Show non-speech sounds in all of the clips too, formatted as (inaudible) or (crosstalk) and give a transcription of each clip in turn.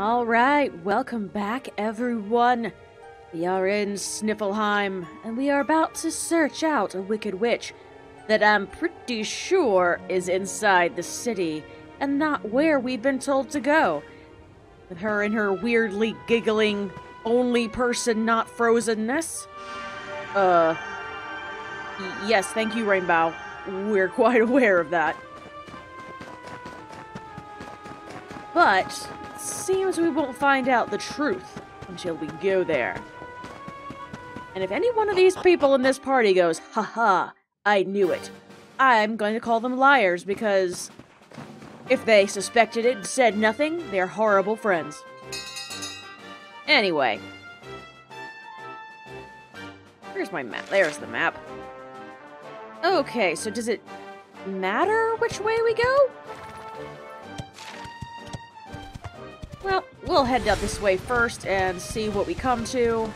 All right, welcome back, everyone. We are in Sniflheim, and we are about to search out a wicked witch that I'm pretty sure is inside the city and not where we've been told to go. With her and her weirdly giggling, only person not frozenness. Uh. yes, thank you, Rainbow. We're quite (laughs) aware of that. But seems we won't find out the truth until we go there. And if any one of these people in this party goes, haha, I knew it, I'm going to call them liars because if they suspected it and said nothing, they're horrible friends. Anyway. Where's my map? There's the map. Okay, so does it matter which way we go? Well, head up this way first and see what we come to.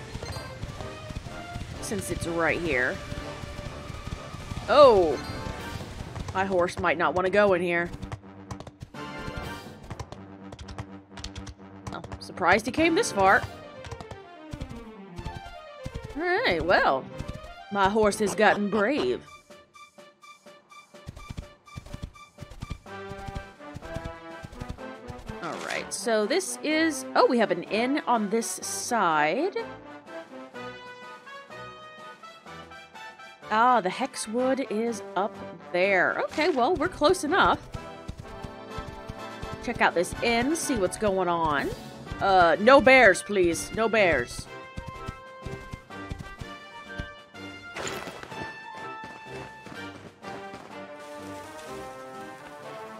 Since it's right here. Oh! My horse might not want to go in here. Well, surprised he came this far. Alright, well. My horse has gotten brave. So this is... Oh, we have an inn on this side. Ah, the Hexwood is up there. Okay, well, we're close enough. Check out this inn, see what's going on. Uh, no bears, please. No bears.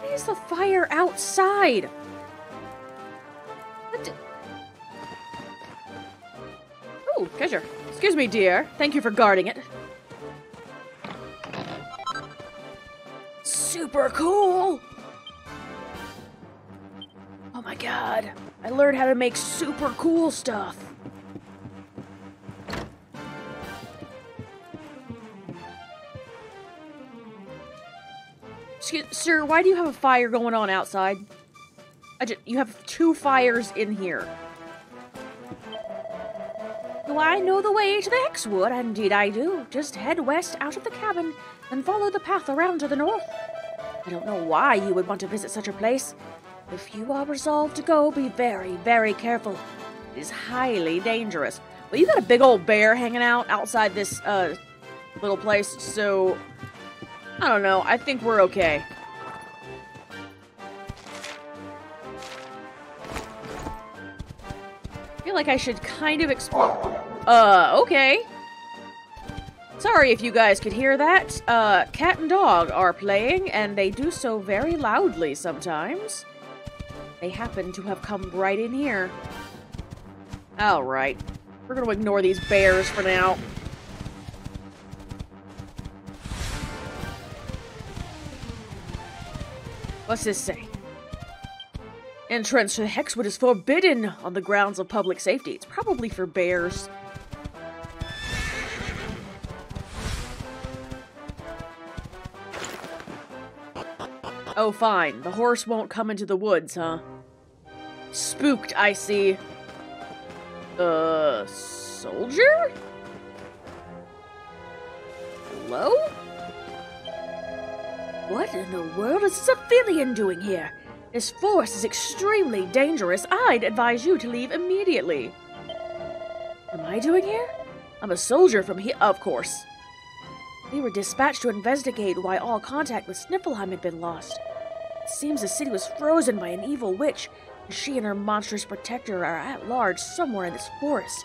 Why is the fire outside? Oh. Excuse me, dear. Thank you for guarding it. Super cool! Oh my god. I learned how to make super cool stuff. Excuse, sir, why do you have a fire going on outside? I ju- you have two fires in here. Do I know the way to the Hexwood? Indeed I do. Just head west out of the cabin and follow the path around to the north. I don't know why you would want to visit such a place. If you are resolved to go, be very, very careful. It is highly dangerous. Well, you got a big old bear hanging out outside this uh little place, so I don't know. I think we're okay. I feel like I should kind of explore. Uh, okay. Sorry if you guys could hear that. Uh, cat and dog are playing, and they do so very loudly sometimes. They happen to have come right in here. Alright. We're gonna ignore these bears for now. What's this say? Entrance to the Hexwood is forbidden on the grounds of public safety. It's probably for bears. Oh, fine. The horse won't come into the woods, huh? Spooked, I see. Uh, soldier? Hello? What in the world is a civilian doing here? This forest is extremely dangerous. I'd advise you to leave immediately. Am I doing here? I'm a soldier from here, of course. We were dispatched to investigate why all contact with Sniflheim had been lost. It seems the city was frozen by an evil witch, and she and her monstrous protector are at large somewhere in this forest.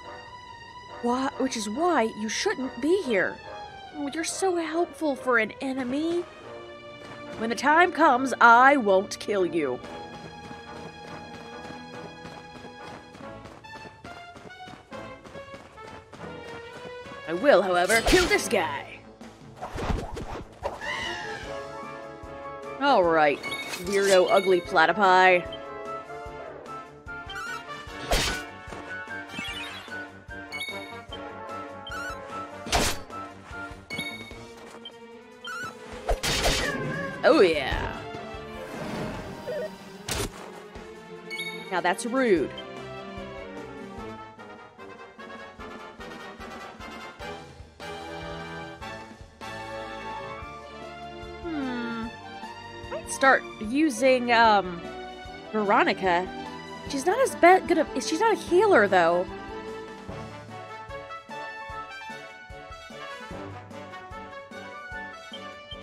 Why, which is why you shouldn't be here. Oh, you're so helpful for an enemy. When the time comes, I won't kill you. I will, however, kill this guy. Alright, weirdo ugly platypi. Oh yeah. Now that's rude. Start using um Veronica. She's not as bad good of she's not a healer though.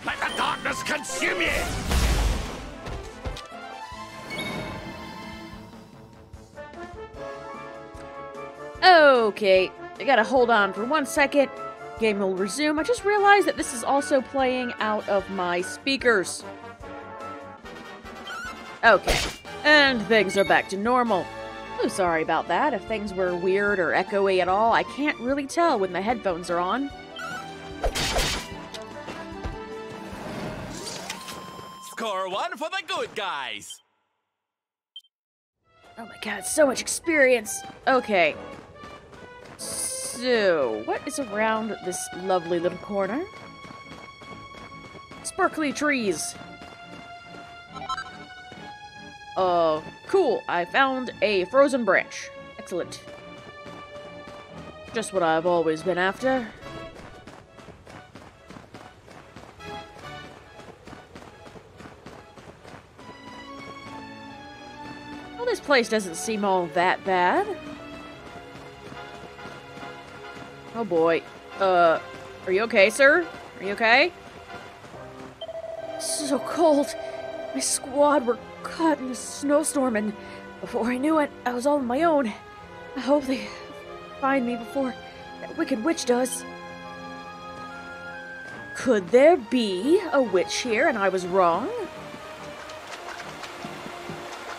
Let the darkness consume you! Okay, I gotta hold on for one second. Game will resume. I just realized that this is also playing out of my speakers. Okay, and things are back to normal. Oh, sorry about that. If things were weird or echoey at all, I can't really tell when the headphones are on. Score one for the good guys! Oh my god, so much experience. Okay. So, what is around this lovely little corner? Sparkly trees. Uh, cool. I found a frozen branch. Excellent. Just what I've always been after. Well, this place doesn't seem all that bad. Oh boy. Uh, are you okay, sir? Are you okay? So cold. My squad were caught in a snowstorm, and before I knew it, I was all on my own. I hope they find me before that wicked witch does. Could there be a witch here and I was wrong?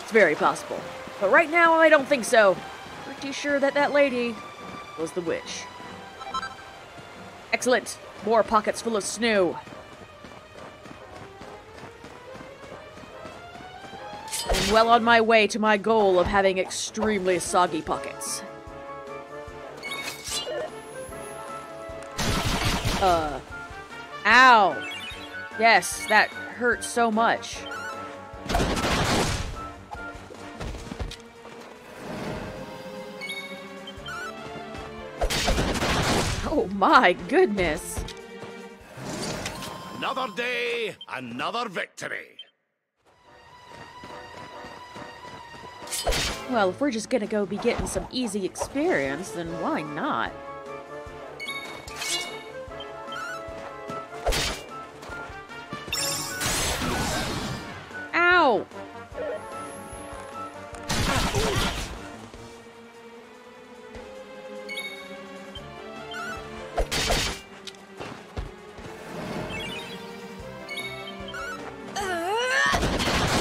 It's very possible. But right now, I don't think so. Pretty sure that that lady was the witch. Excellent. More pockets full of snow. Well on my way to my goal of having extremely soggy pockets. Uh. Ow. Yes, that hurt so much. Oh my goodness. Another day, another victory. Well, if we're just gonna go be getting some easy experience, then why not? Ow!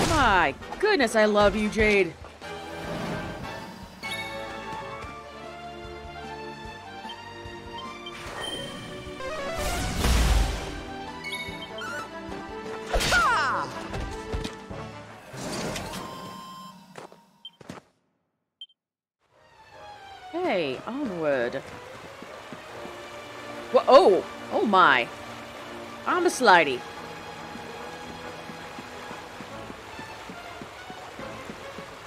My goodness, I love you, Jade. Oh! Oh my! I'm a slidey.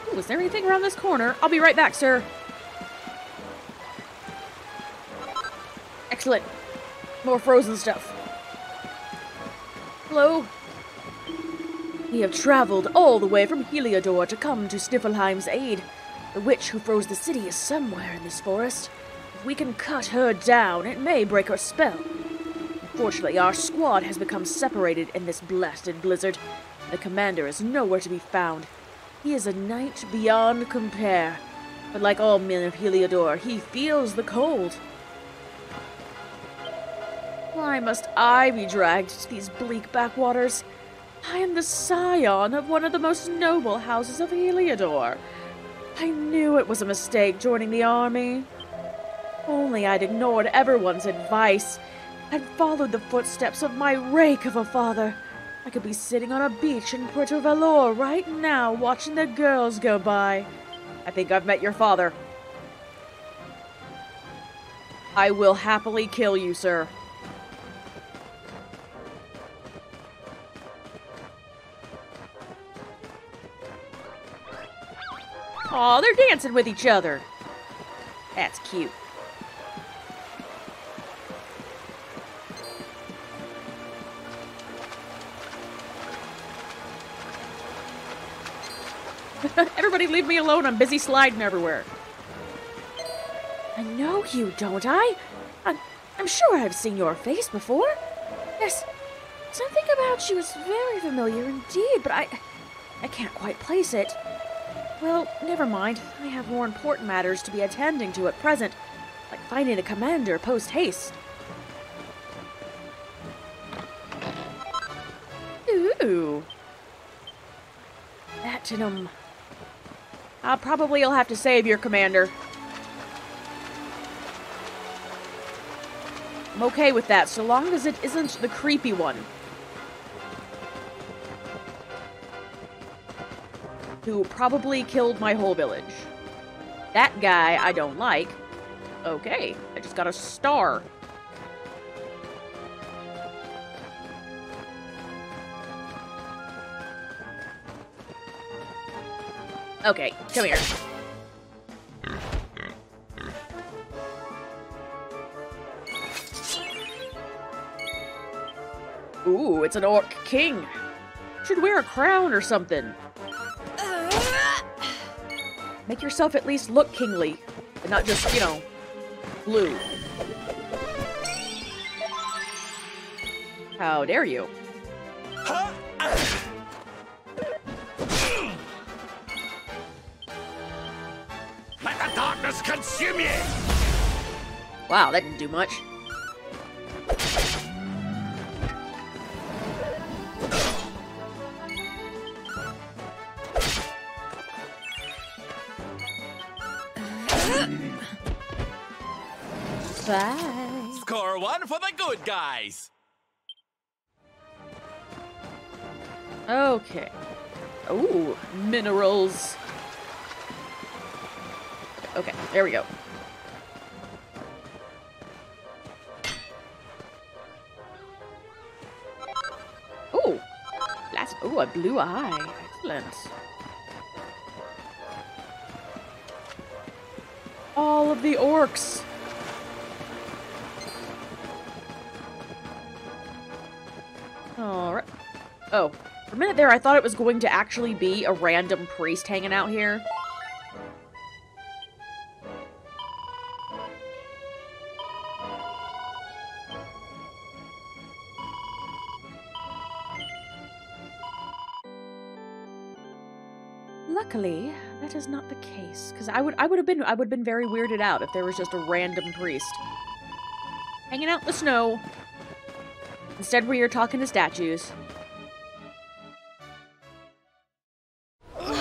Ooh, is there anything around this corner? I'll be right back, sir. Excellent. More frozen stuff. Hello? We have traveled all the way from Heliodor to come to Sniflheim's aid. The witch who froze the city is somewhere in this forest. We can cut her down, it may break her spell. Unfortunately, our squad has become separated in this blasted blizzard. The commander is nowhere to be found. He is a knight beyond compare. But like all men of Heliodor, he feels the cold. Why must I be dragged to these bleak backwaters? I am the scion of one of the most noble houses of Heliodor. I knew it was a mistake joining the army. Only I'd ignored everyone's advice. I'd followed the footsteps of my rake of a father. I could be sitting on a beach in Puerto Valor right now watching the girls go by. I think I've met your father. I will happily kill you, sir. Aw, they're dancing with each other. That's cute. (laughs) Everybody leave me alone. I'm busy sliding everywhere. I know you, don't I? I'm, I'm sure I've seen your face before. Yes, something about you is very familiar indeed, but I, I can't quite place it. Well, never mind. I have more important matters to be attending to at present, like finding a commander post haste. Ooh. Platinum. Uh, probably you'll have to save your commander. I'm okay with that, so long as it isn't the creepy one. Who probably killed my whole village. That guy I don't like. Okay, I just got a star. Okay, come here. Ooh, it's an orc king. Should wear a crown or something. Make yourself at least look kingly, and not just, you know, blue. How dare you? Wow, that didn't do much. Bye. Score one for the good guys! Okay. Ooh, minerals. Okay, there we go. Ooh, that's ooh a blue eye. Excellent. All of the orcs. All right. Oh, for a minute there, I thought it was going to actually be a random priest hanging out here. Is not the case, because I would I would have been I would have been very weirded out if there was just a random priest hanging out in the snow. Instead, we are talking to statues. (sighs)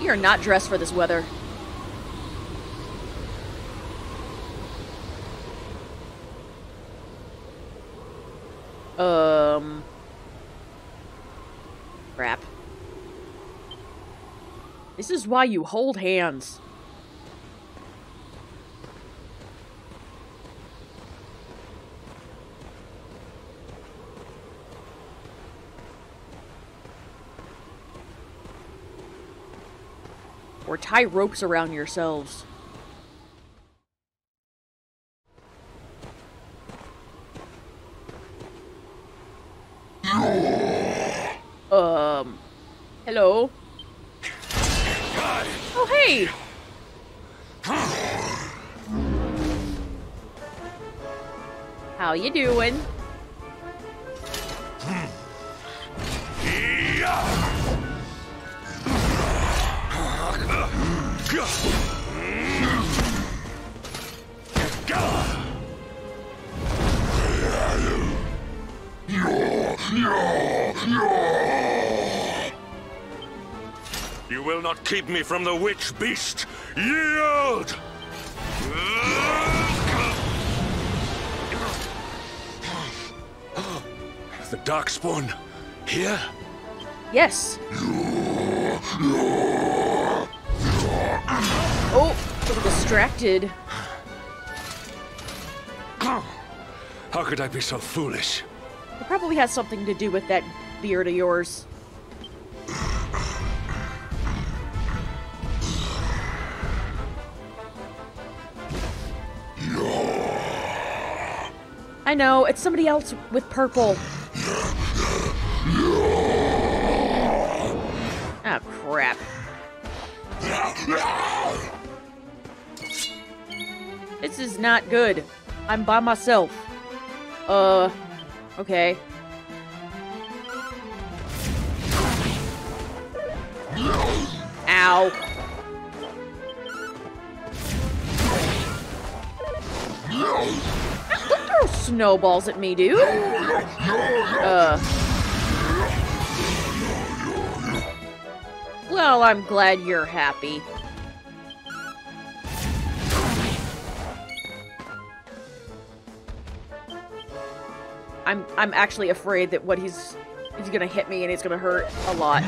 You are not dressed for this weather. Um. Crap. This why you hold hands. Or tie ropes around yourselves. You will not keep me from the witch beast. Yield! The Darkspawn here? Yes. Oh, distracted. How could I be so foolish? It probably has something to do with that beard of yours. Know, it's somebody else with purple. Oh, crap. This is not good. I'm by myself. Uh, okay. Ow. Snowballs at me, dude. Uh. Well, I'm glad you're happy. I'm I'm actually afraid that what he's he's gonna hit me and it's gonna hurt a lot.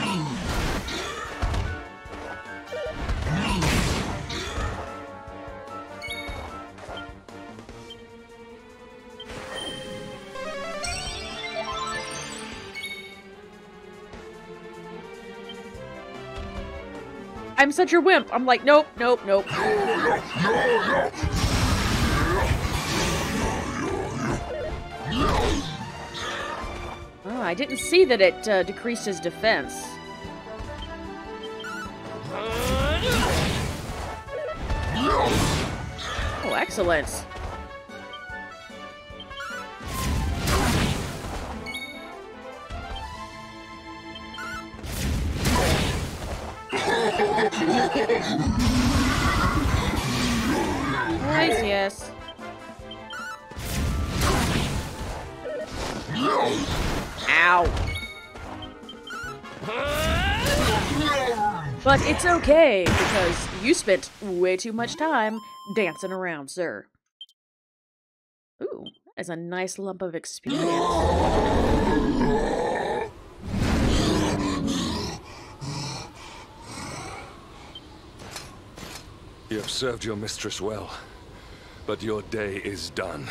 I'm such a wimp. I'm like, nope, nope, nope. Oh, I didn't see that it uh, decreased his defense. Oh, excellent. Nice, yes. Ow. But it's okay, because you spent way too much time dancing around, sir. Ooh, as a nice lump of experience. Have served your mistress well, but your day is done.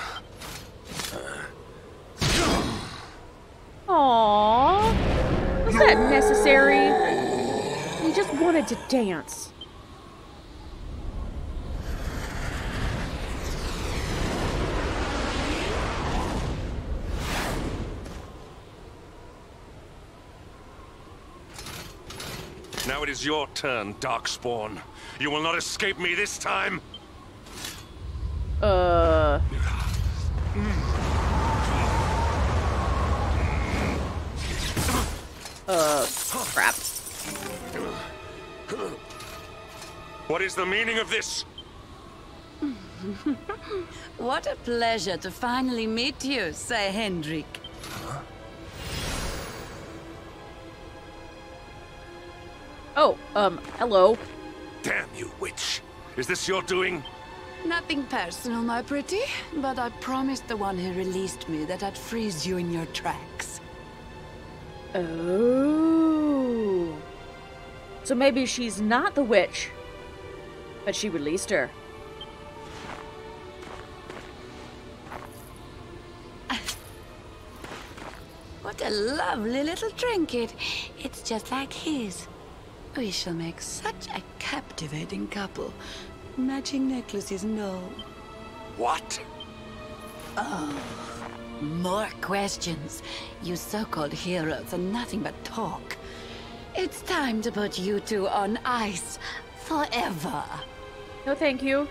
Aww. Was that necessary? We just wanted to dance. Now it is your turn, Darkspawn. You will not escape me this time! Uh. Uh, crap. What is the meaning of this? (laughs) What a pleasure to finally meet you, Sir Hendrik. Oh, um, hello. Damn you, witch! Is this your doing? Nothing personal, my pretty, but I promised the one who released me that I'd freeze you in your tracks. Oh. So maybe she's not the witch, but she released her. What a lovely little trinket. It's just like his. We shall make such a captivating couple. Matching necklaces, no. What? Oh, more questions. You so-called heroes are nothing but talk. It's time to put you two on ice forever. No, thank you.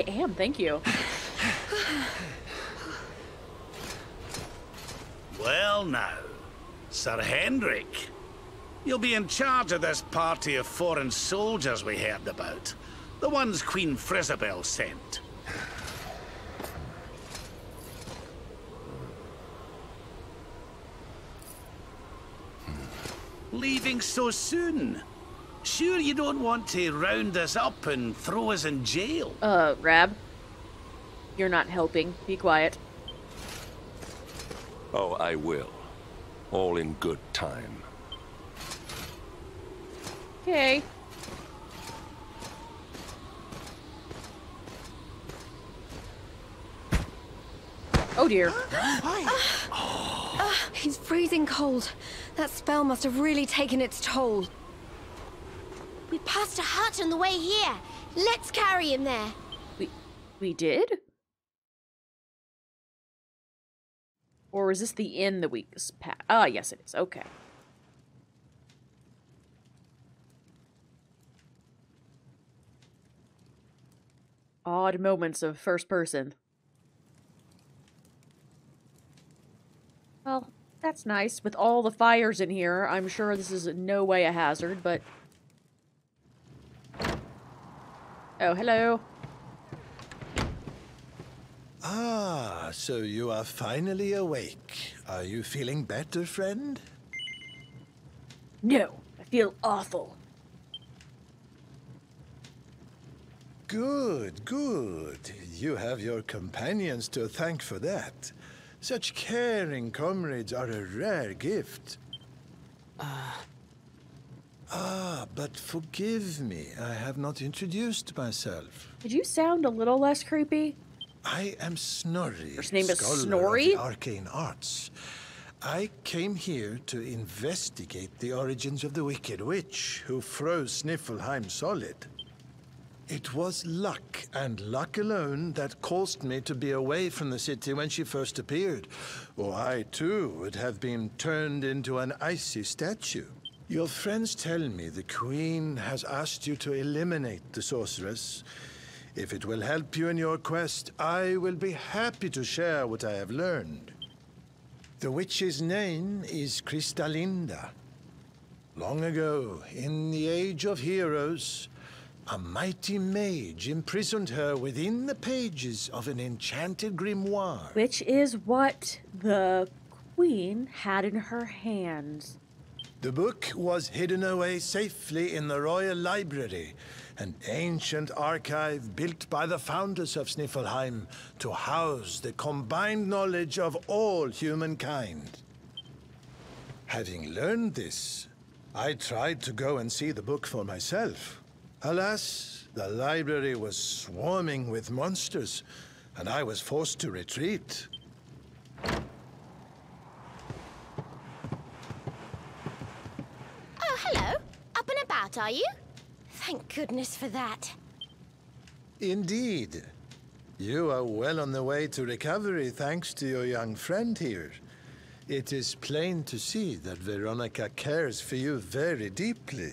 I am. Thank you. Well, now, Sir Hendrik, you'll be in charge of this party of foreign soldiers we heard about. The ones Queen Frisabel sent. Hmm. Leaving so soon? Sure you don't want to round us up and throw us in jail? Uh, Rab. You're not helping. Be quiet. Oh, I will. All in good time. Okay. Oh dear. (gasps) He's freezing cold. That spell must have really taken its toll. We passed a hut on the way here. Let's carry him there. We we did? Or is this the inn that we pa- Ah, yes it is. Okay. Odd moments of first person. Well, that's nice. With all the fires in here, I'm sure this is in no way a hazard, but... Oh, hello. Ah, so you are finally awake. Are you feeling better, friend? No, I feel awful. Good, good. You have your companions to thank for that. Such caring comrades are a rare gift. Ah. Ah, but forgive me, I have not introduced myself. Did you sound a little less creepy? I am Snorri, His name is Snorri? arcane arts. I came here to investigate the origins of the Wicked Witch who froze Sniflheim solid. It was luck, and luck alone, that caused me to be away from the city when she first appeared, or I too would have been turned into an icy statue. Your friends tell me the Queen has asked you to eliminate the sorceress. If it will help you in your quest, I will be happy to share what I have learned. The witch's name is Cristalinda. Long ago, in the Age of Heroes, a mighty mage imprisoned her within the pages of an enchanted grimoire. Which is what the queen had in her hands. The book was hidden away safely in the Royal Library, an ancient archive built by the founders of Sniflheim to house the combined knowledge of all humankind. Having learned this, I tried to go and see the book for myself. Alas, the library was swarming with monsters, and I was forced to retreat. Oh, hello. Are you? Thank goodness for that. Indeed. You are well on the way to recovery thanks to your young friend here. It is plain to see that Veronica cares for you very deeply.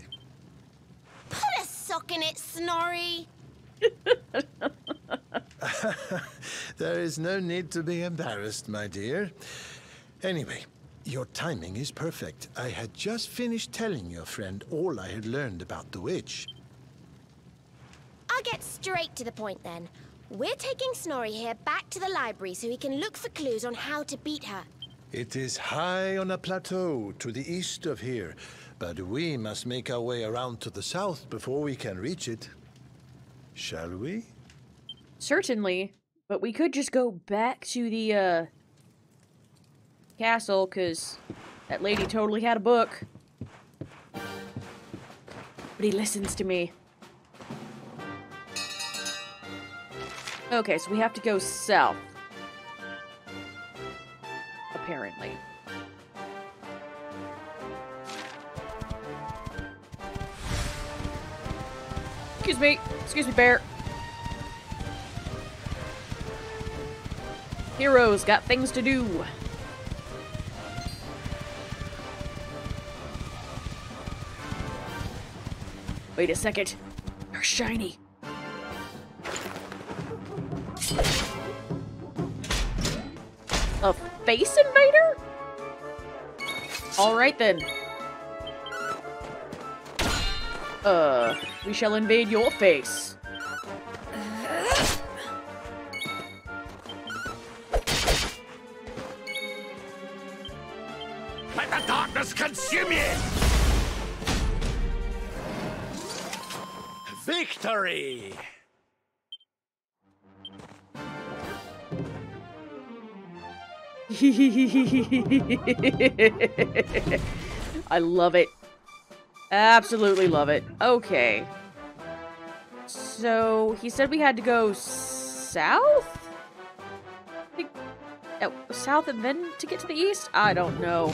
Put a sock in it, Snorri. (laughs) There is no need to be embarrassed, my dear. Anyway, your timing is perfect. I had just finished telling your friend all I had learned about the witch. I'll get straight to the point then. We're taking Snorri here back to the library so he can look for clues on how to beat her. It is high on a plateau to the east of here, but we must make our way around to the south before we can reach it. Shall we? Certainly, but we could just go back to the, uh, castle, because that lady totally had a book. But he listens to me. Okay, so we have to go south. Apparently. Excuse me. Excuse me, bear. Heroes got things to do. Wait a second. They're shiny. A face invader? Alright then. Uh, we shall invade your face. Victory! (laughs) I love it. Absolutely love it. Okay. So, he said we had to go south? Oh, south and then to get to the east? I don't know.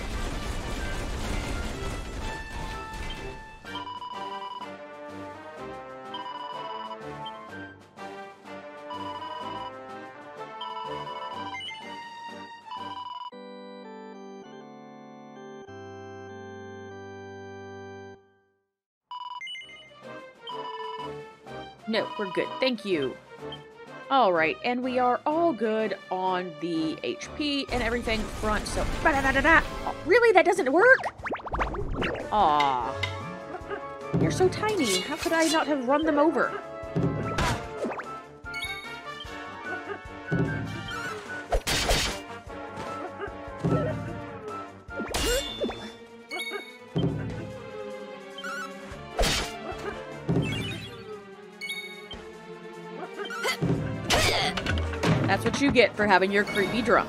No, we're good. Thank you. All right, and we are all good on the HP and everything front. So. Oh, really, that doesn't work? Aw, you're so tiny. How could I not have run them over? You get for having your creepy drum.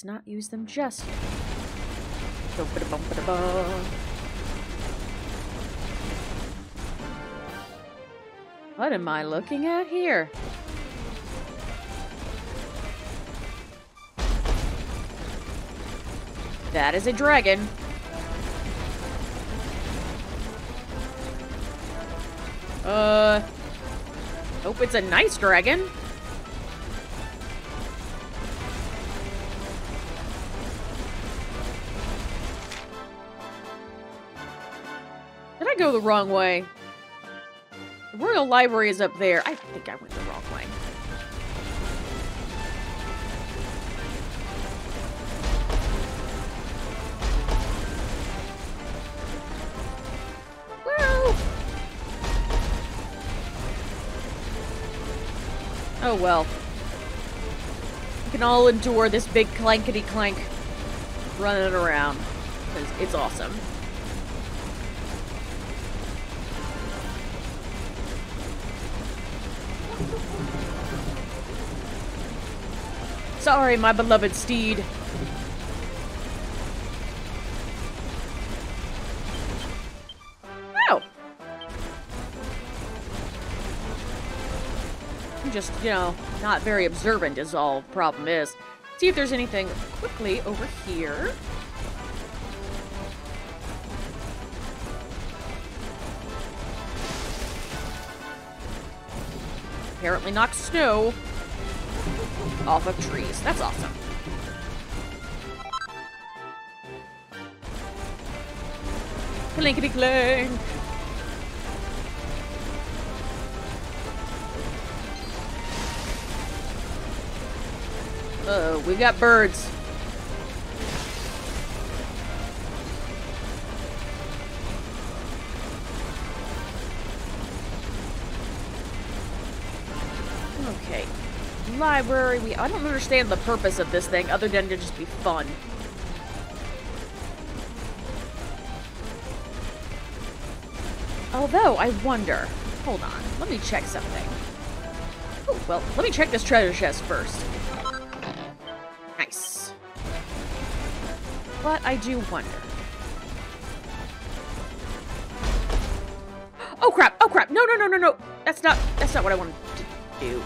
Let's not use them just yet. What am I looking at here? That is a dragon. Uh, hope it's a nice dragon. The wrong way? The Royal Library is up there. I think I went the wrong way. Oh well. We can all endure this big clankety clank running around. Because it's awesome. Sorry, my beloved steed. Oh. I'm just, you know, not very observant is all problem is. See if there's anything quickly over here. Apparently knocks snow off of trees. That's awesome. Clinkety clink. Uh oh, we've got birds. Okay. Library. We I don't understand the purpose of this thing other than to just be fun. Although, I wonder. Hold on. Let me check something. Oh, well, let me check this treasure chest first. Nice. But I do wonder. Oh crap! Oh crap! No, no, no, no, no! That's not, that's not what I wanted to do.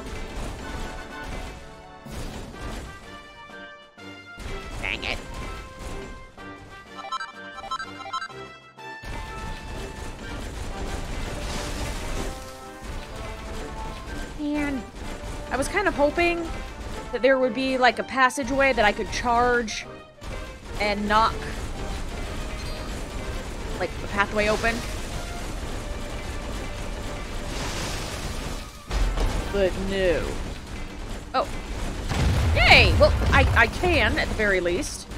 There would be like a passageway that I could charge and knock like the pathway open. But no. Oh. Yay! Well, I, I can, at the very least.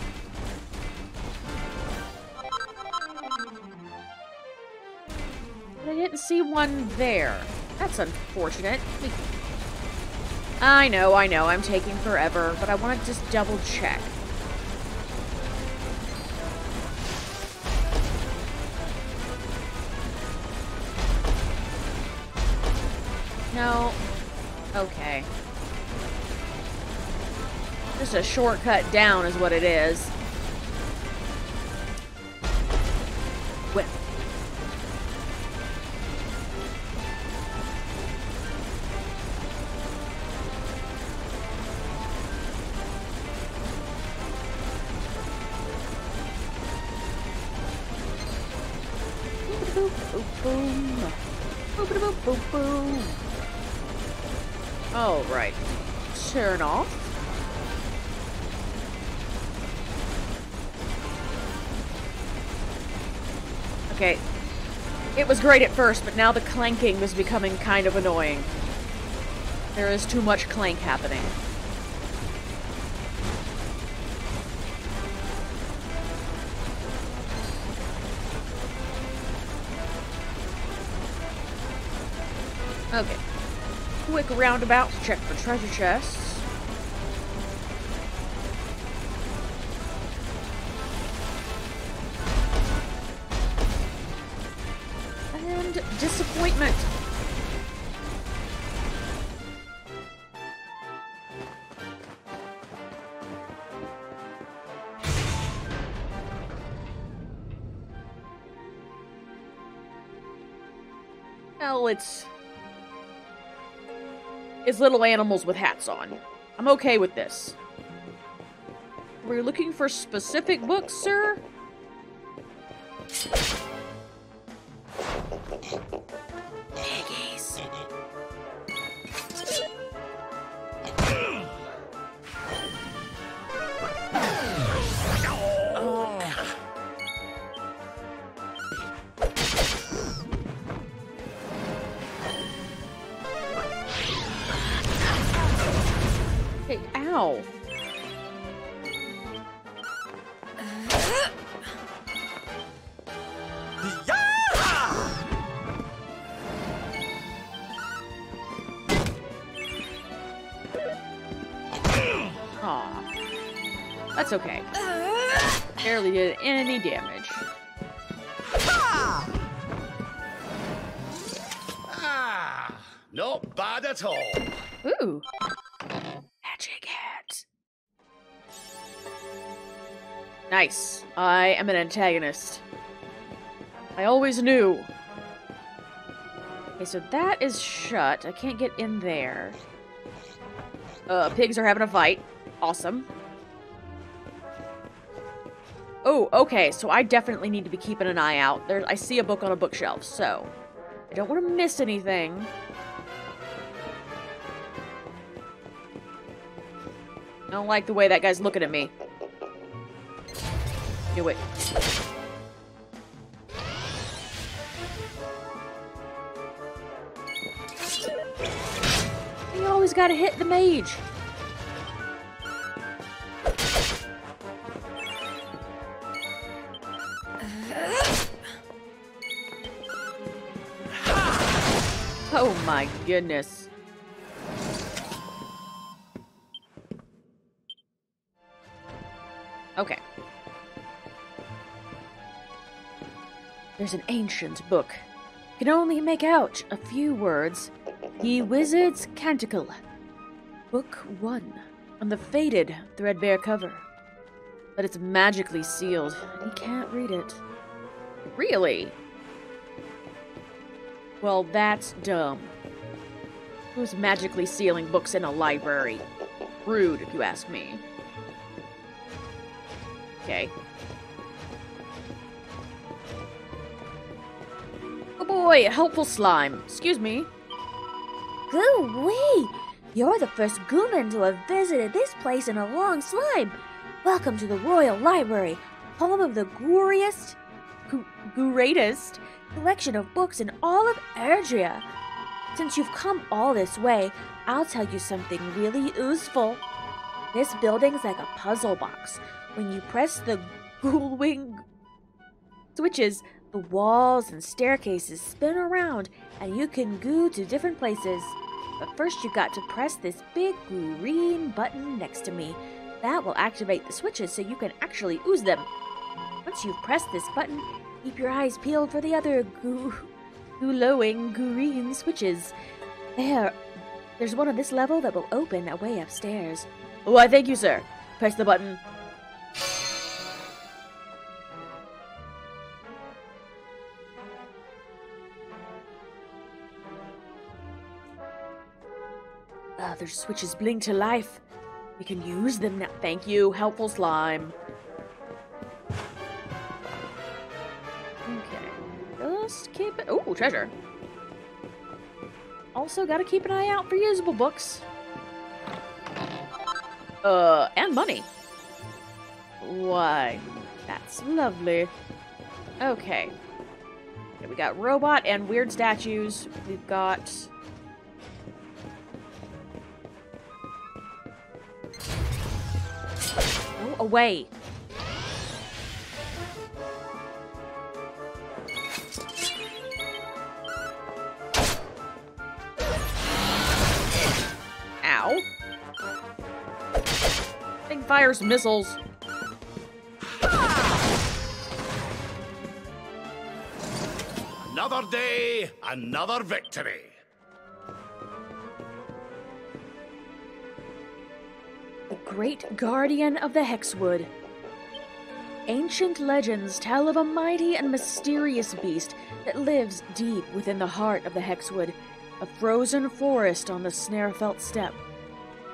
But I didn't see one there. That's unfortunate. We- I know, I know, I'm taking forever, but I want to just double check. No. Okay. Just a shortcut down is what it is. Oh, all right. Turn off. Okay. It was great at first, but now the clanking is becoming kind of annoying. There is too much clank happening. Quick roundabout to check for treasure chests. It's little animals with hats on. I'm okay with this. We're looking for specific books, sir? Hey, ow. Aw. That's okay. Barely did any damage. Ah, not bad at all. Ooh. Nice. I am an antagonist. I always knew. Okay, so that is shut. I can't get in there. Uh, pigs are having a fight. Awesome. Oh, okay, so I definitely need to be keeping an eye out. There, I see a book on a bookshelf, so I don't want to miss anything. I don't like the way that guy's looking at me. Gotta hit the mage. Oh my goodness. Okay. There's an ancient book. Can only make out a few words. Ye Wizard's Canticle. Book 1. On the faded, threadbare cover. But it's magically sealed. He can't read it. Really? Well, that's dumb. Who's magically sealing books in a library? Rude, if you ask me. Okay. Oh boy, a helpful slime. Excuse me. Go away! You're the first Gooman to have visited this place in a long slime. Welcome to the Royal Library, home of the greatest, greatest collection of books in all of Erdrea. Since you've come all this way, I'll tell you something really useful. This building's like a puzzle box. When you press the Ghoulwing switches, the walls and staircases spin around and you can go to different places. But first you've got to press this big green button next to me. That will activate the switches so you can actually ooze them. Once you've pressed this button, keep your eyes peeled for the other goo glowing green switches. There, there's one on this level that will open a way upstairs. Oh, Why, thank you, sir. Press the button. Their switches blink to life. We can use them now. Thank you, helpful slime. Okay, just keep it. Oh, treasure. Also, gotta keep an eye out for usable books. Uh, and money. Why, that's lovely. Okay. okay. We got robot and weird statues. We've got away. Ow. Thing fires missiles. Another day, another victory. Great guardian of the Hexwood. Ancient legends tell of a mighty and mysterious beast that lives deep within the heart of the Hexwood, a frozen forest on the Snaerfelt steppe.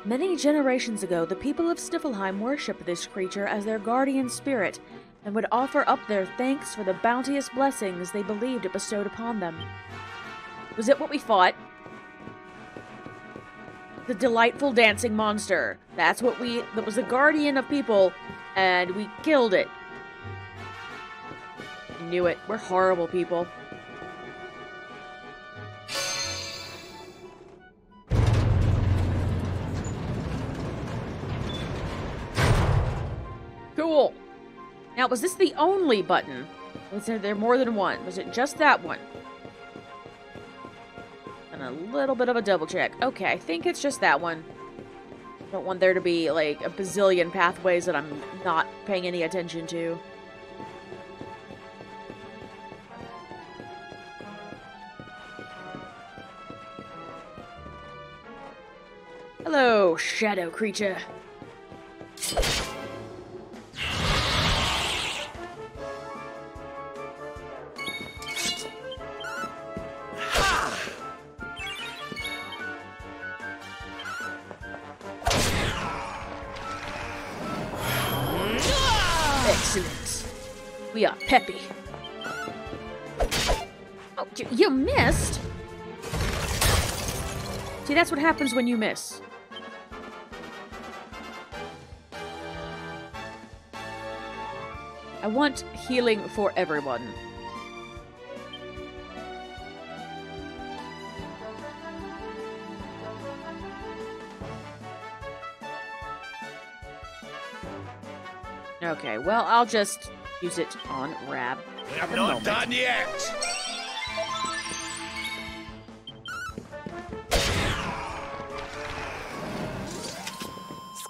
Many generations ago, the people of Sniflheim worshipped this creature as their guardian spirit and would offer up their thanks for the bounteous blessings they believed it bestowed upon them. Was it what we fought? The delightful dancing monster. That's what we, that was the guardian of people, and we killed it. knew it. We're horrible people. Cool. Now, was this the only button? Was there more than one? Was it just that one? A little bit of a double check. Okay, I think it's just that one. Don't want there to be, like, a bazillion pathways that I'm not paying any attention to. Hello, shadow creature. Happens when you miss. I want healing for everyone. Okay, well, I'll just use it on Rab. We're not moment. done yet.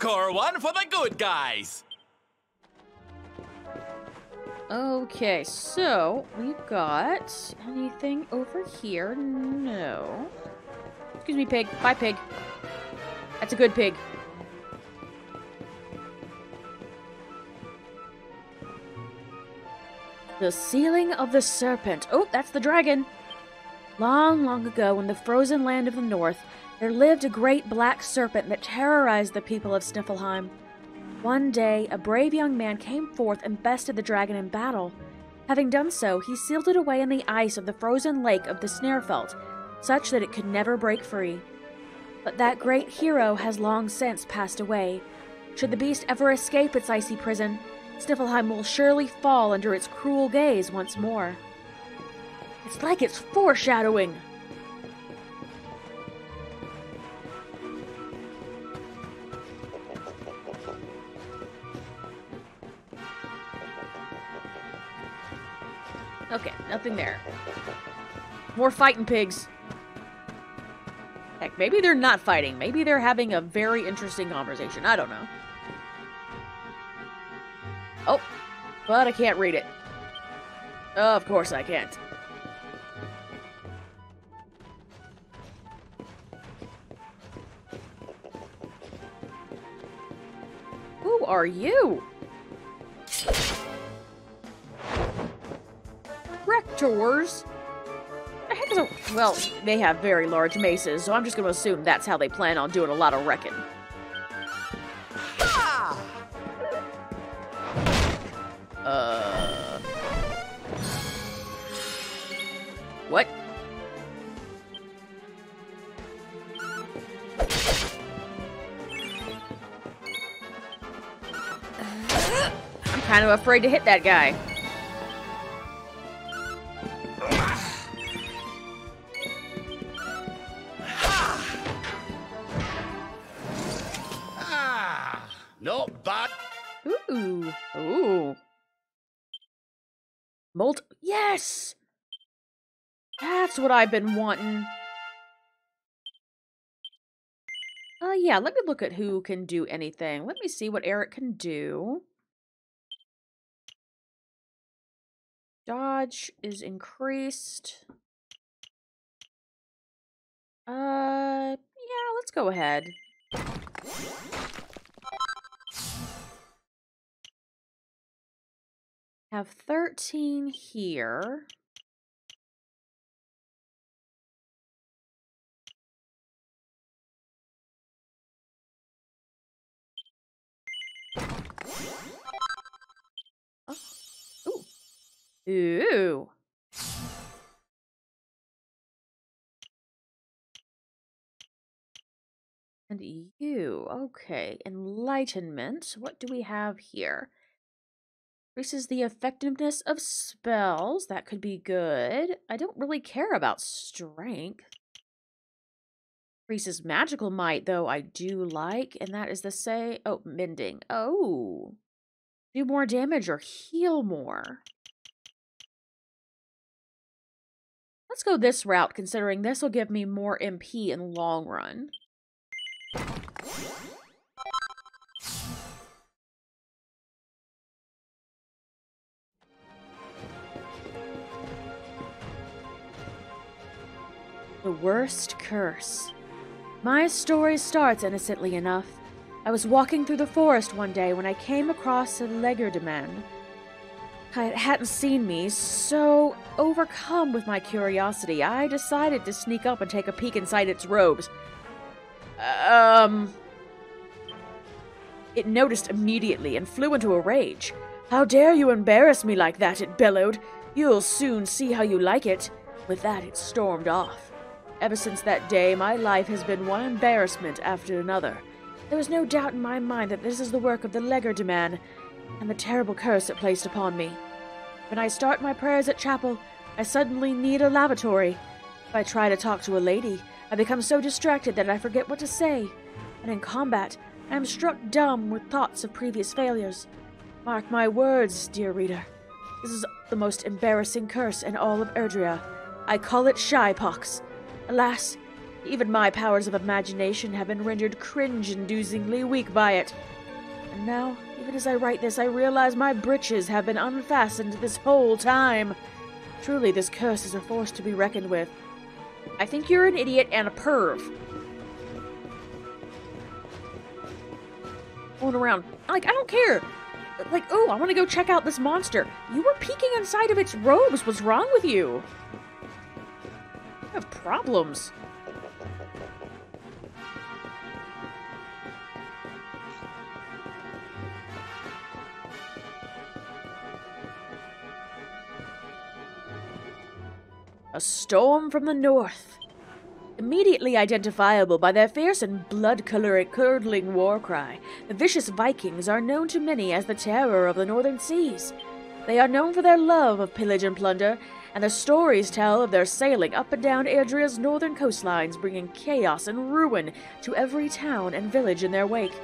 Score one for the good guys. Okay, so we've got anything over here? No. Excuse me, pig. Bye, pig. That's a good pig. The Sealing of the Serpent. Oh, that's the dragon. Long, long ago, in the frozen land of the north, there lived a great black serpent that terrorized the people of Sniflheim. One day, a brave young man came forth and bested the dragon in battle. Having done so, he sealed it away in the ice of the frozen lake of the Snaerfelt, such that it could never break free. But that great hero has long since passed away. Should the beast ever escape its icy prison, Sniflheim will surely fall under its cruel gaze once more. It's like it's foreshadowing. Nothing there. More fighting pigs. Heck, maybe they're not fighting. Maybe they're having a very interesting conversation. I don't know. Oh, but I can't read it. Of course I can't. Who are you? Rectors? Well, they have very large maces, so I'm just to assume that's how they plan on doing a lot of wrecking. Uh... What? I'm kind of afraid to hit that guy. Yes! That's what I've been wanting. Uh, yeah, let me look at who can do anything. Let me see what Erik can do. Dodge is increased. Uh, yeah, let's go ahead. Have 13 here. Oh. Ooh. Ooh. And you. Okay. Enlightenment. What do we have here? Increases the effectiveness of spells. That could be good. I don't really care about strength. Increases magical might, though, I do like. And that is the say... Oh, mending. Oh. Do more damage or heal more. Let's go this route, considering this will give me more MP in the long run. The worst curse. My story starts innocently enough. I was walking through the forest one day when I came across a Legerdemon. It hadn't seen me, so overcome with my curiosity, I decided to sneak up and take a peek inside its robes. Um. It noticed immediately and flew into a rage. How dare you embarrass me like that, it bellowed. You'll soon see how you like it. With that, it stormed off. Ever since that day, my life has been one embarrassment after another. There is no doubt in my mind that this is the work of the Legerdemon and the terrible curse it placed upon me. When I start my prayers at chapel, I suddenly need a lavatory. If I try to talk to a lady, I become so distracted that I forget what to say. And in combat, I am struck dumb with thoughts of previous failures. Mark my words, dear reader. This is the most embarrassing curse in all of Erdrea. I call it Shypox. Alas, even my powers of imagination have been rendered cringe-inducingly weak by it. And now, even as I write this, I realize my breeches have been unfastened this whole time. Truly, this curse is a force to be reckoned with. I think you're an idiot and a perv. Going around. Like, I don't care. Like, oh, I want to go check out this monster. You were peeking inside of its robes. What's wrong with you? You have problems. A storm from the north. Immediately identifiable by their fierce and blood-curdling war cry, the vicious Vikings are known to many as the terror of the northern seas. They are known for their love of pillage and plunder, and the stories tell of their sailing up and down Erdrea's northern coastlines, bringing chaos and ruin to every town and village in their wake.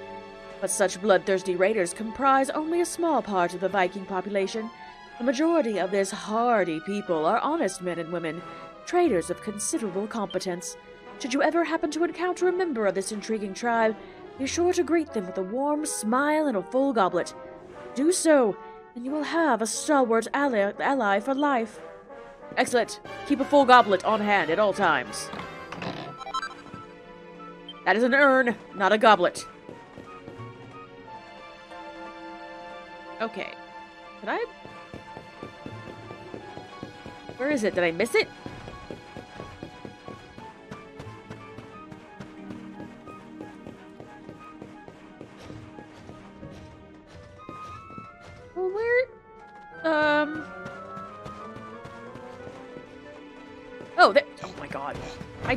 But such bloodthirsty raiders comprise only a small part of the Viking population. The majority of this hardy people are honest men and women, traders of considerable competence. Should you ever happen to encounter a member of this intriguing tribe, be sure to greet them with a warm smile and a full goblet. Do so, and you will have a stalwart ally, ally for life. Excellent. Keep a full goblet on hand at all times. That is an urn, not a goblet. Okay. Did I... Where is it? Did I miss it?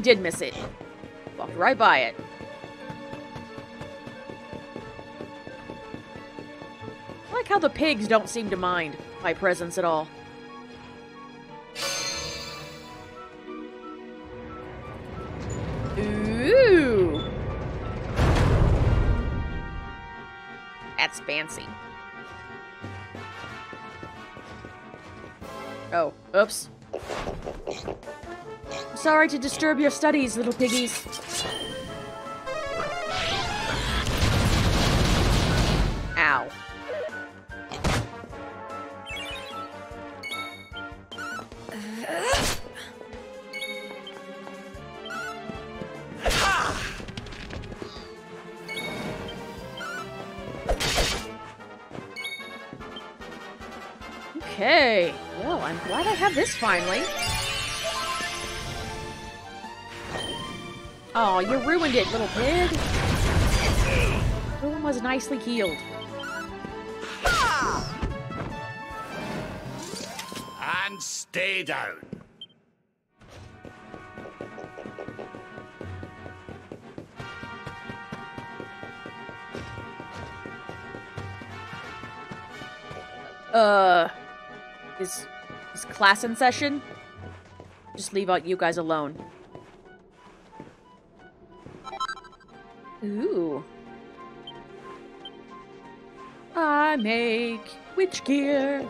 Did miss it. Walked right by it. I like how the pigs don't seem to mind my presence at all. Ooh! That's fancy. Oh, oops. Sorry to disturb your studies, little piggies. Ow. Okay. Well, I'm glad I have this finally. Oh, you ruined it, little pig. The one was nicely healed. And stay down. Uh, is is class in session? Just leave out you guys alone. Gear.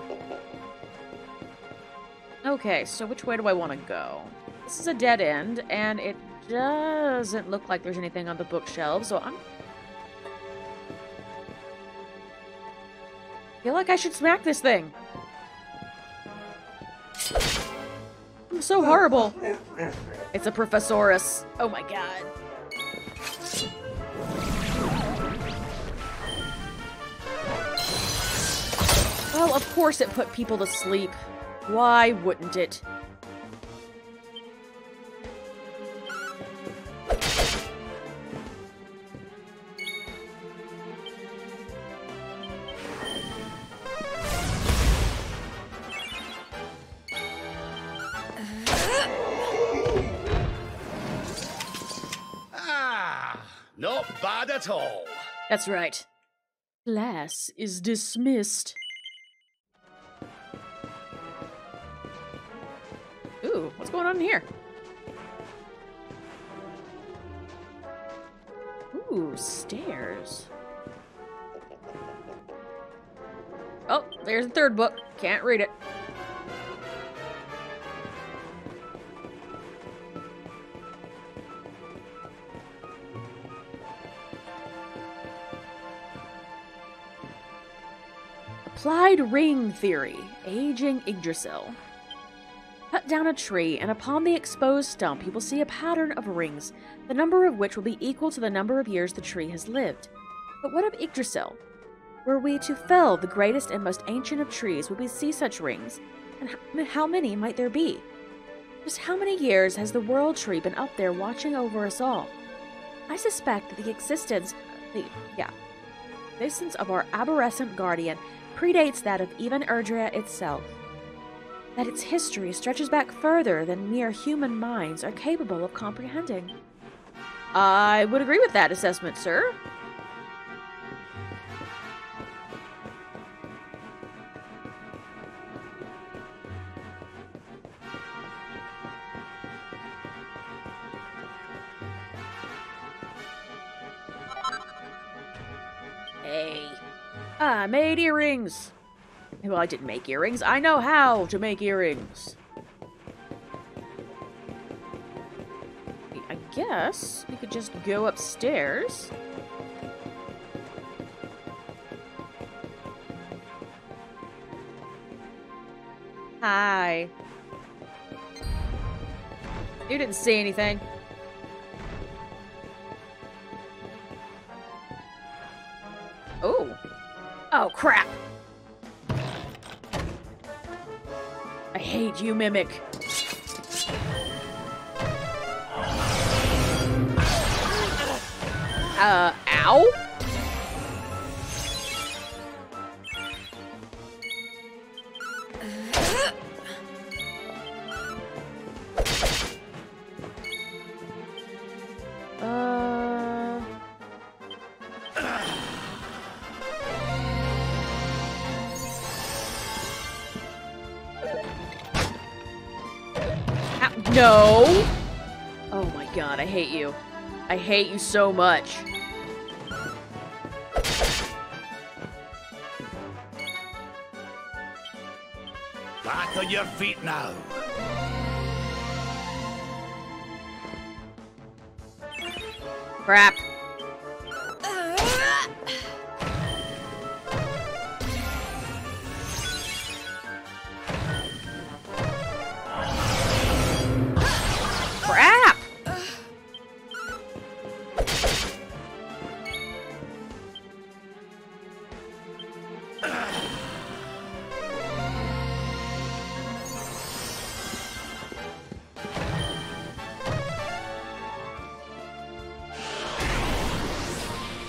Okay, so which way do I want to go? This is a dead end, and it doesn't look like there's anything on the bookshelf, so I'm... feel like I should smack this thing. I'm so horrible. It's a Professorus. Oh my god. Well, of course it put people to sleep. Why wouldn't it? Ah, not bad at all. That's right. Class is dismissed. Ooh, what's going on here? Ooh, stairs. Oh, there's a third book. Can't read it. Applied ring theory. Aging Yggdrasil. Cut down a tree, and upon the exposed stump you will see a pattern of rings, the number of which will be equal to the number of years the tree has lived. But what of Yggdrasil? Were we to fell the greatest and most ancient of trees, would we see such rings? And how many might there be? Just how many years has the world tree been up there watching over us all? I suspect that the existence, the yeah, existence of our arborescent guardian predates that of even Erdrea itself. That its history stretches back further than mere human minds are capable of comprehending. I would agree with that assessment, sir. Hey. I made earrings. Well, I didn't make earrings. I know how to make earrings. I guess we could just go upstairs. Hi. You didn't see anything. Oh. Oh, crap. Hate you, Mimic. Uh, ow? I hate you. I hate you so much. Back on your feet now. Crap.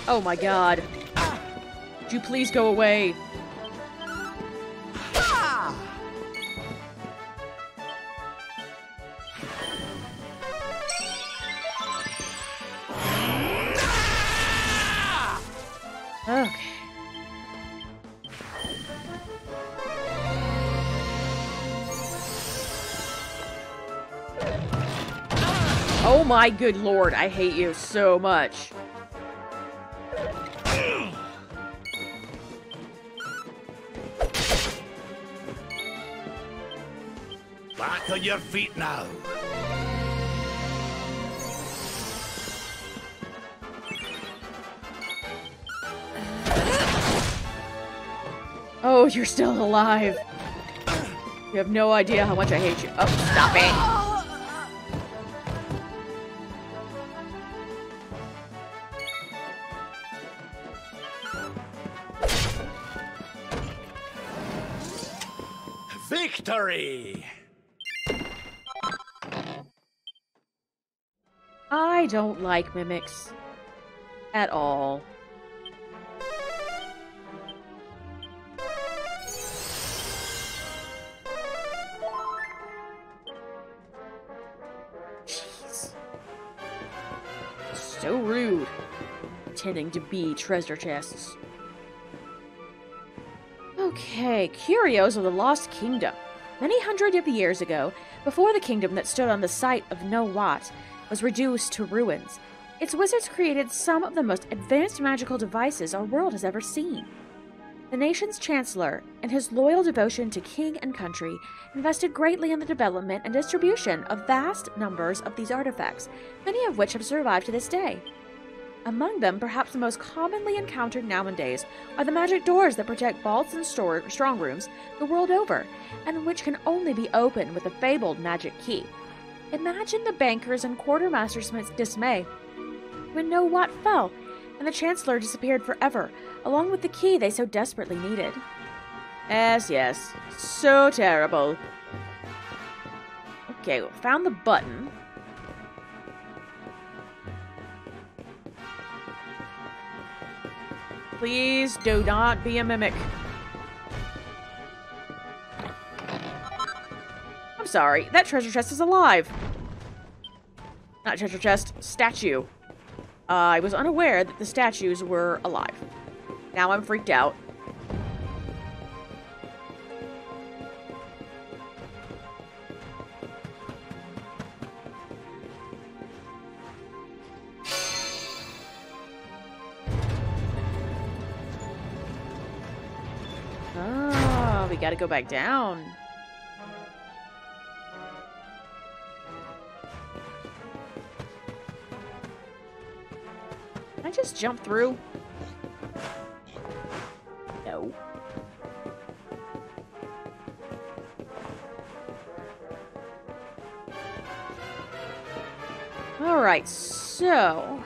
Oh my god. Would you please go away? Okay. Oh my good lord, I hate you so much. On your feet now. Oh, you're still alive. You have no idea how much I hate you. Oh, stop it. Victory! Don't like mimics. At all. Jeez. So rude. Pretending to be treasure chests. Okay, curios of the Lost Kingdom. Many hundred of years ago, before the kingdom that stood on the site of No Wat was reduced to ruins, its wizards created some of the most advanced magical devices our world has ever seen. The nation's chancellor, in his loyal devotion to king and country, invested greatly in the development and distribution of vast numbers of these artifacts, many of which have survived to this day. Among them, perhaps the most commonly encountered nowadays, are the magic doors that protect vaults and strong rooms the world over, and which can only be opened with a fabled magic key. Imagine the bankers and quartermastersmith's dismay when No Watt fell, and the Chancellor disappeared forever, along with the key they so desperately needed. Yes, yes. So terrible. Okay, well, found the button. Please do not be a mimic. Sorry. That treasure chest is alive. Not treasure chest, statue. Uh, I was unaware that the statues were alive. Now I'm freaked out. Oh, we gotta go back down. Just jump through? No. Alright, so...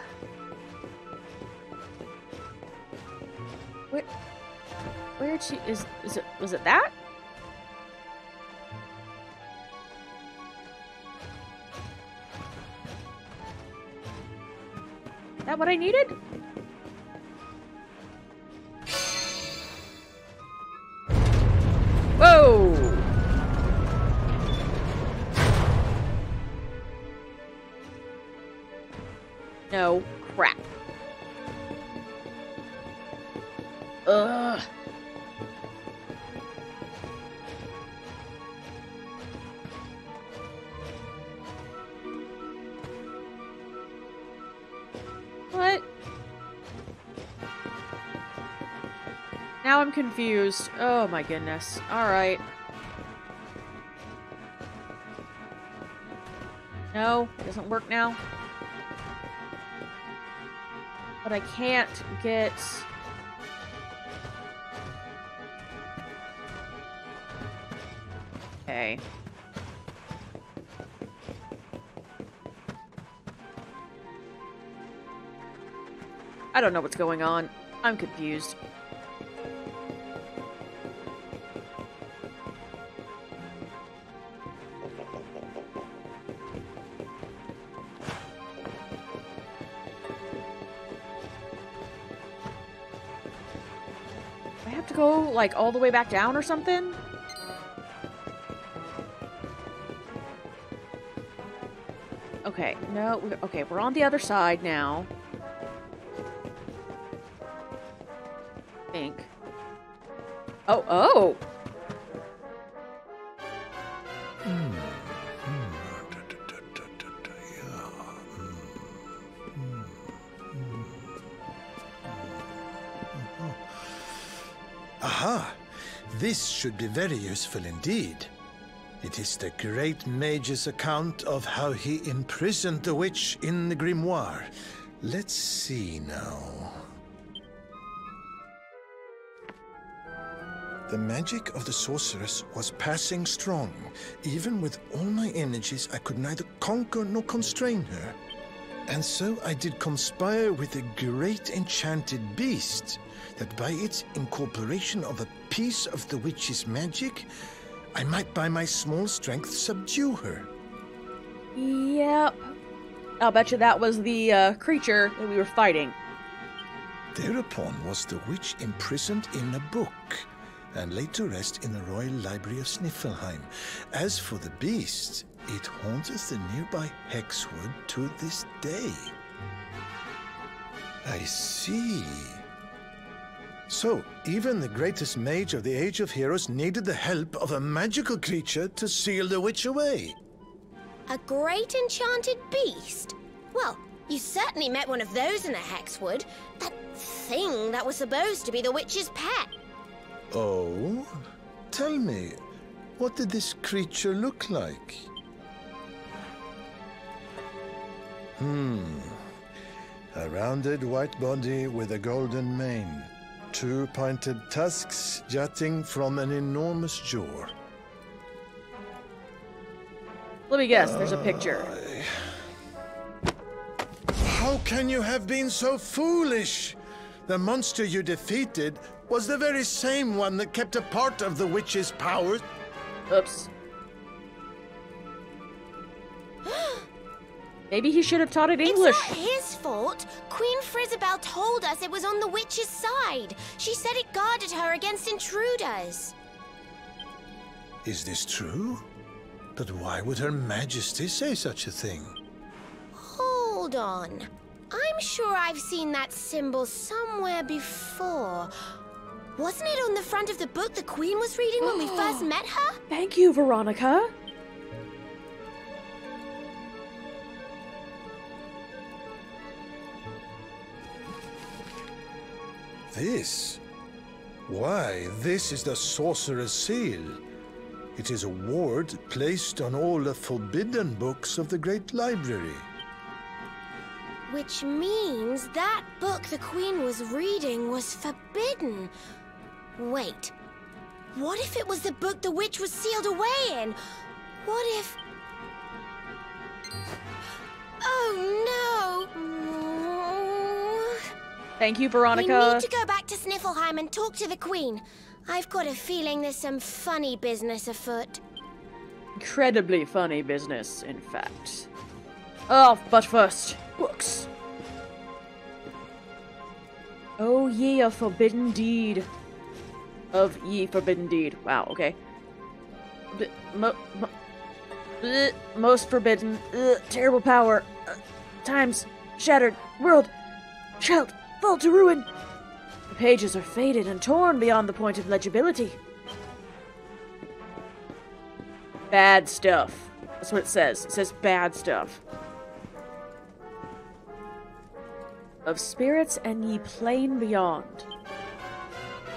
Where... Where to... Is, is it... Was it that? That what I needed? Whoa! No. Crap. Ugh. Confused. Oh my goodness. Alright. No, it doesn't work now. But I can't get... Okay. I don't know what's going on. I'm confused. Like, all the way back down or something? Okay, no, we- okay, we're on the other side now. think. Oh, oh! Should be very useful indeed. It is the great mage's account of how he imprisoned the witch in the grimoire. Let's see now. The magic of the sorceress was passing strong. Even with all my energies, I could neither conquer nor constrain her. And so I did conspire with a great enchanted beast, that by its incorporation of a piece of the witch's magic, I might by my small strength subdue her. Yep. I'll bet you that was the uh, creature that we were fighting. Thereupon was the witch imprisoned in a book, and laid to rest in the Royal Library of Sniflheim. As for the beast, it haunteth the nearby Hexwood to this day. I see. So, even the greatest mage of the Age of Heroes needed the help of a magical creature to seal the witch away. A great enchanted beast? Well, you certainly met one of those in a hexwood. That thing that was supposed to be the witch's pet. Oh? Tell me, what did this creature look like? Hmm. A rounded white body with a golden mane. Two pointed tusks jutting from an enormous jaw. Let me guess, there's a picture. How can you have been so foolish? The monster you defeated was the very same one that kept a part of the witch's powers. Oops. (gasps) (gasps) (gasps) Maybe he should have taught it English. It's not his fault. Queen Frizzabelle told us it was on the witch's side. She said it guarded her against intruders. Is this true? But why would Her Majesty say such a thing? Hold on. I'm sure I've seen that symbol somewhere before. Wasn't it on the front of the book the Queen was reading when we (gasps) first met her? Thank you, Veronica. This? Why, this is the Sorcerer's Seal. It is a ward placed on all the forbidden books of the Great Library. Which means that book the Queen was reading was forbidden. Wait, what if it was the book the witch was sealed away in? What if... Oh no! Thank you, Veronica. We need to go back to Sniflheim and talk to the Queen. I've got a feeling there's some funny business afoot. Incredibly funny business, in fact. Oh, but first, books. Oh, ye a forbidden deed. Of ye forbidden deed. Wow, okay. B- mo- mo- bleh, most forbidden. Ugh, terrible power. Uh, times shattered. World shall fall to ruin. The pages are faded and torn beyond the point of legibility. Bad stuff. That's what it says. It says bad stuff. Of spirits and ye plain beyond.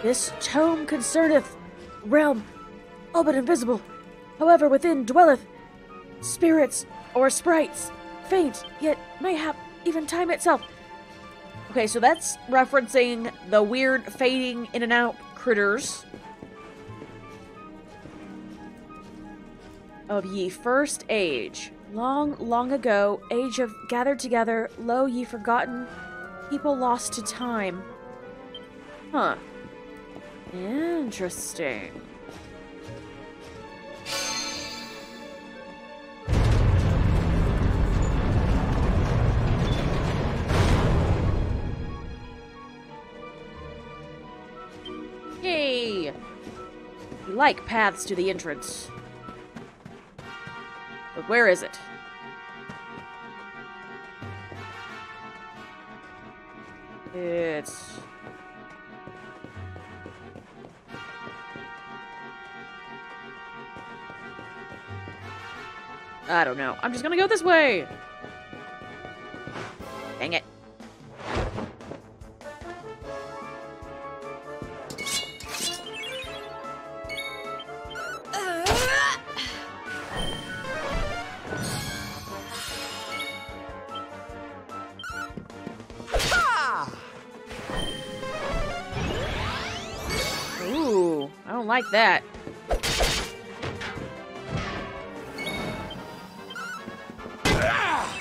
This tome concerneth realm, all but invisible. However, within dwelleth spirits or sprites, faint, yet mayhap even time itself. Okay, so that's referencing the weird fading in and out critters of ye first age. Long, long ago, age of gathered together, lo ye forgotten, people lost to time. Huh. Interesting. Yay! We like paths to the entrance. But where is it? It's. I don't know. I'm just gonna go this way! Like that.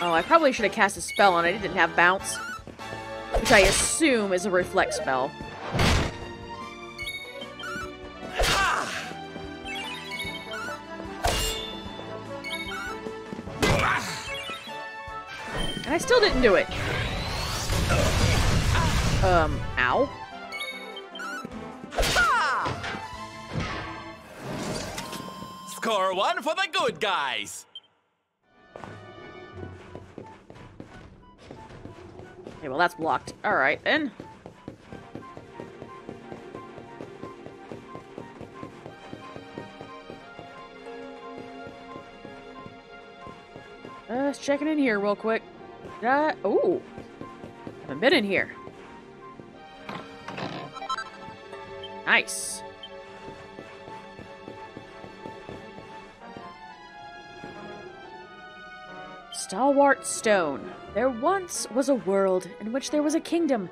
Oh, I probably should have cast a spell on it. It didn't have bounce. Which I assume is a reflect spell. And I still didn't do it. Um, ow. One for the good guys. Okay, well that's blocked. Alright then. Uh, just checking in here real quick. Uh, ooh. Haven't been in here. Nice. Stalwart Stone. There once was a world in which there was a kingdom,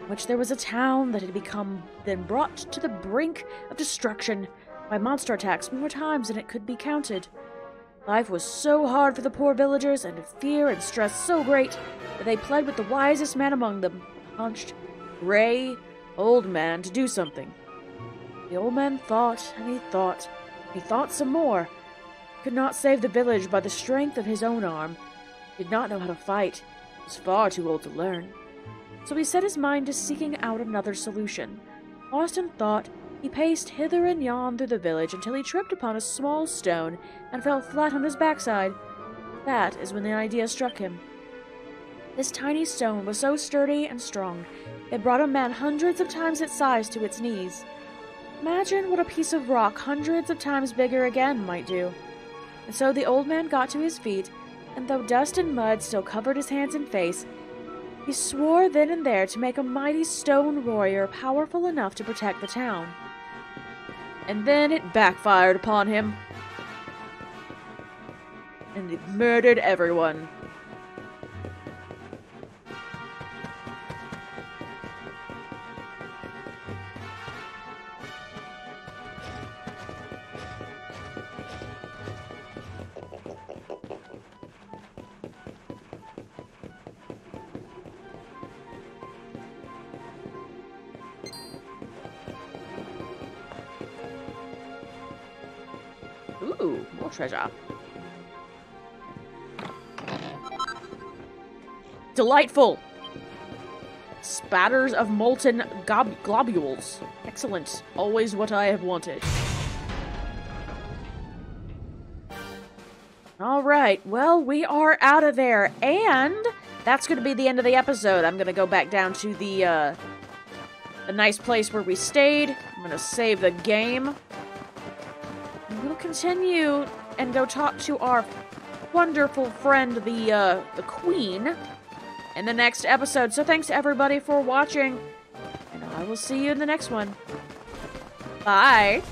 in which there was a town that had become then brought to the brink of destruction by monster attacks more times than it could be counted. Life was so hard for the poor villagers, and fear and stress so great that they pled with the wisest man among them, a hunched, gray, old man, to do something. The old man thought, and he thought, and he thought some more. Could not save the village by the strength of his own arm. Did not know how to fight. Was far too old to learn. So he set his mind to seeking out another solution. Austin thought He paced hither and yon through the village until he tripped upon a small stone and fell flat on his backside. That is when the idea struck him. This tiny stone was so sturdy and strong, it brought a man hundreds of times its size to its knees. Imagine what a piece of rock hundreds of times bigger again might do. And so the old man got to his feet, and though dust and mud still covered his hands and face, he swore then and there to make a mighty stone warrior powerful enough to protect the town. And then it backfired upon him. And it murdered everyone. Delightful! Spatters of molten gob globules. Excellent. Always what I have wanted. Alright, well, we are out of there. And that's going to be the end of the episode. I'm going to go back down to the, uh, the nice place where we stayed. I'm going to save the game. We'll continue and go talk to our wonderful friend, the uh, the Queen, in the next episode. So thanks everybody for watching, and I will see you in the next one. Bye.